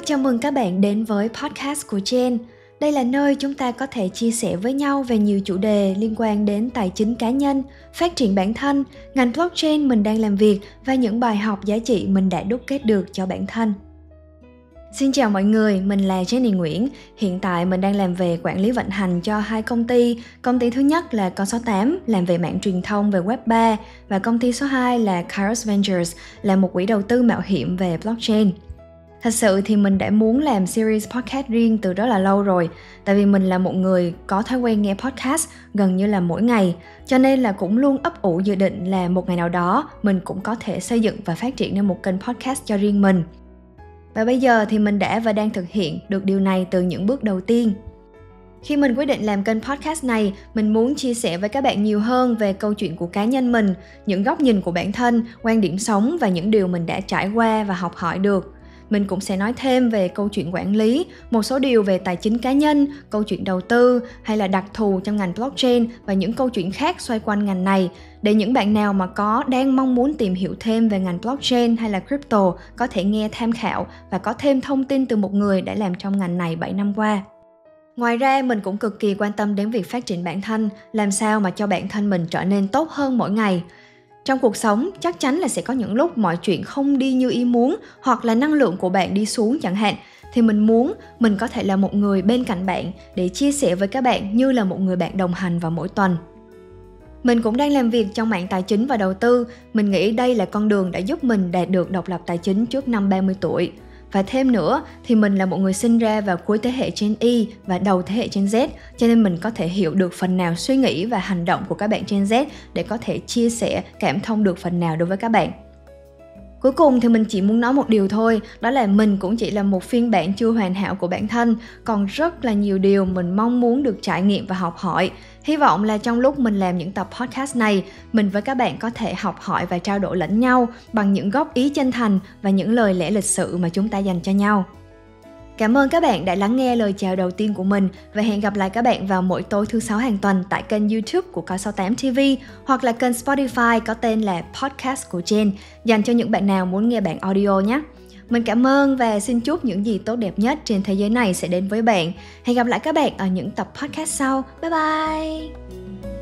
chào mừng các bạn đến với podcast của Jen. Đây là nơi chúng ta có thể chia sẻ với nhau về nhiều chủ đề liên quan đến tài chính cá nhân, phát triển bản thân, ngành blockchain mình đang làm việc và những bài học giá trị mình đã đúc kết được cho bản thân. Xin chào mọi người, mình là Jenny Nguyễn. Hiện tại mình đang làm về quản lý vận hành cho hai công ty. Công ty thứ nhất là Con số 8, làm về mạng truyền thông về Web 3 và công ty số 2 là Kairos Ventures, là một quỹ đầu tư mạo hiểm về blockchain. Thật sự thì mình đã muốn làm series podcast riêng từ rất là lâu rồi Tại vì mình là một người có thói quen nghe podcast gần như là mỗi ngày Cho nên là cũng luôn ấp ủ dự định là một ngày nào đó mình cũng có thể xây dựng và phát triển nên một kênh podcast cho riêng mình. Và bây giờ thì mình đã và đang thực hiện được điều này từ những bước đầu tiên. Khi mình quyết định làm kênh podcast này, mình muốn chia sẻ với các bạn nhiều hơn về câu chuyện của cá nhân mình, những góc nhìn của bản thân, quan điểm sống và những điều mình đã trải qua và học hỏi được mình cũng sẽ nói thêm về câu chuyện quản lý một số điều về tài chính cá nhân câu chuyện đầu tư hay là đặc thù trong ngành blockchain và những câu chuyện khác xoay quanh ngành này để những bạn nào mà có đang mong muốn tìm hiểu thêm về ngành blockchain hay là crypto có thể nghe tham khảo và có thêm thông tin từ một người đã làm trong ngành này 7 năm qua. Ngoài ra mình cũng cực kỳ quan tâm đến việc phát triển bản thân, làm sao mà cho bản thân mình trở nên tốt hơn mỗi ngày trong cuộc sống, chắc chắn là sẽ có những lúc mọi chuyện không đi như ý muốn hoặc là năng lượng của bạn đi xuống chẳng hạn. Thì mình muốn, mình có thể là một người bên cạnh bạn để chia sẻ với các bạn như là một người bạn đồng hành vào mỗi tuần. Mình cũng đang làm việc trong mạng tài chính và đầu tư. Mình nghĩ đây là con đường đã giúp mình đạt được độc lập tài chính trước năm 30 tuổi và thêm nữa thì mình là một người sinh ra vào cuối thế hệ Gen Y và đầu thế hệ Gen Z cho nên mình có thể hiểu được phần nào suy nghĩ và hành động của các bạn Gen Z để có thể chia sẻ cảm thông được phần nào đối với các bạn Cuối cùng thì mình chỉ muốn nói một điều thôi, đó là mình cũng chỉ là một phiên bản chưa hoàn hảo của bản thân, còn rất là nhiều điều mình mong muốn được trải nghiệm và học hỏi. Hy vọng là trong lúc mình làm những tập podcast này, mình với các bạn có thể học hỏi và trao đổi lẫn nhau bằng những góp ý chân thành và những lời lẽ lịch sự mà chúng ta dành cho nhau. Cảm ơn các bạn đã lắng nghe lời chào đầu tiên của mình và hẹn gặp lại các bạn vào mỗi tối thứ sáu hàng tuần tại kênh YouTube của Có 68 TV hoặc là kênh Spotify có tên là Podcast của Jen dành cho những bạn nào muốn nghe bản audio nhé. Mình cảm ơn và xin chúc những gì tốt đẹp nhất trên thế giới này sẽ đến với bạn. Hẹn gặp lại các bạn ở những tập podcast sau. Bye bye!